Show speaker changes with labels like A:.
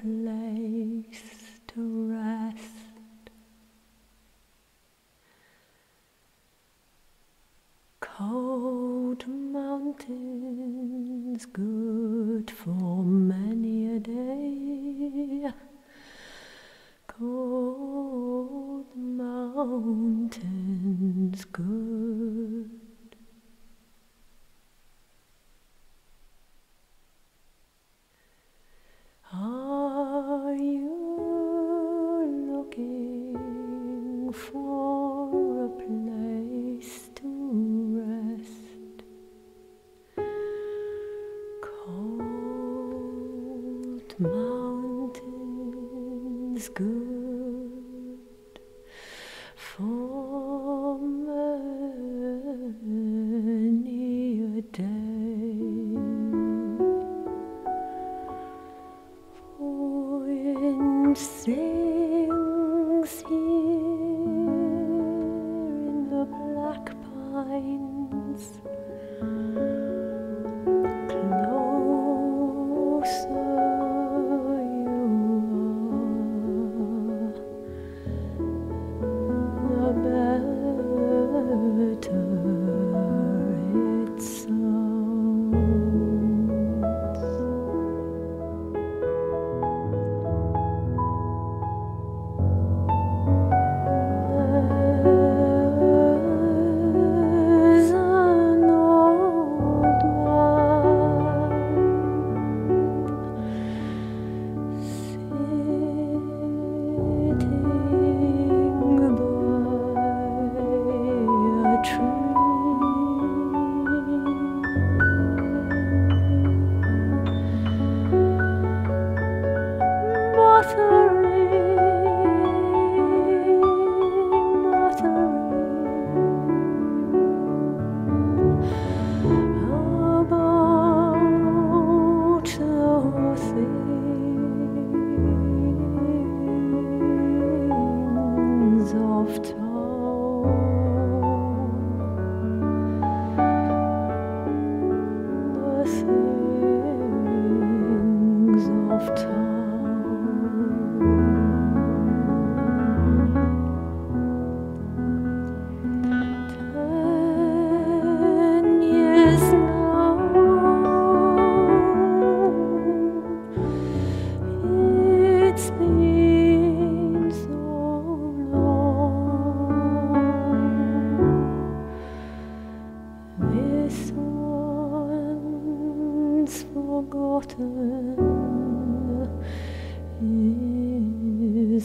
A: place to rest. Cold mountains, good for is good for many a day. For in sings porte. Ils